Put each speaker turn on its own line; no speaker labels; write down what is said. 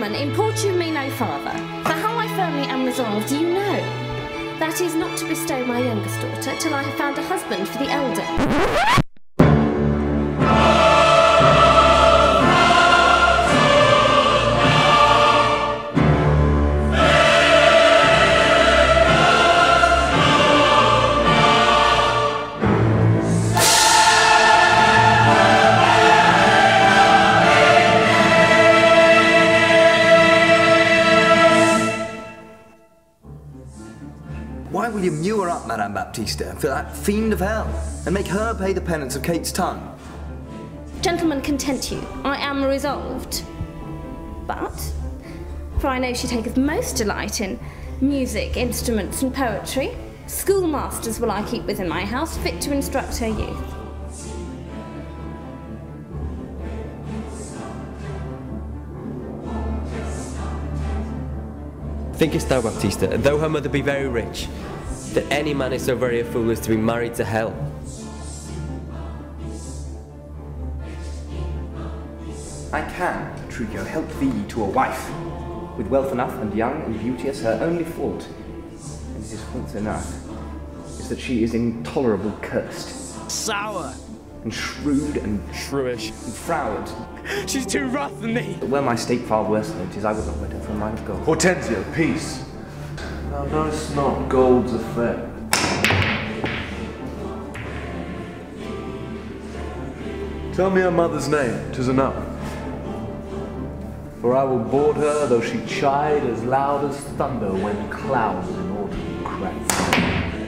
Gentlemen, importune me no farther, for how I firmly am resolved, you know. That is not to bestow my youngest daughter till I have found a husband for the elder.
Why will you mew her up, Madame Baptista, for that fiend of hell, and make her pay the penance of Kate's tongue?
Gentlemen, content you. I am resolved. But, for I know she taketh most delight in music, instruments, and poetry, schoolmasters will I keep within my house, fit to instruct her youth.
Thinkest thou, Baptista, though her mother be very rich, that any man is so very a fool as to be married to hell?
I can, Petruchio, help thee to a wife, with wealth enough and young and beauteous. Her only fault, and it is fault enough, is that she is intolerable cursed,
Sour.
And shrewd and
Shrewish.
and froward.
She's too rough for me.
But were my state far worse than it is, I would not wed her for a mine of gold.
Hortensio, peace. Thou knowest not gold's affair. Tell me her mother's name, tis enough. For I will board her, though she chide as loud as thunder when clouds in autumn crack.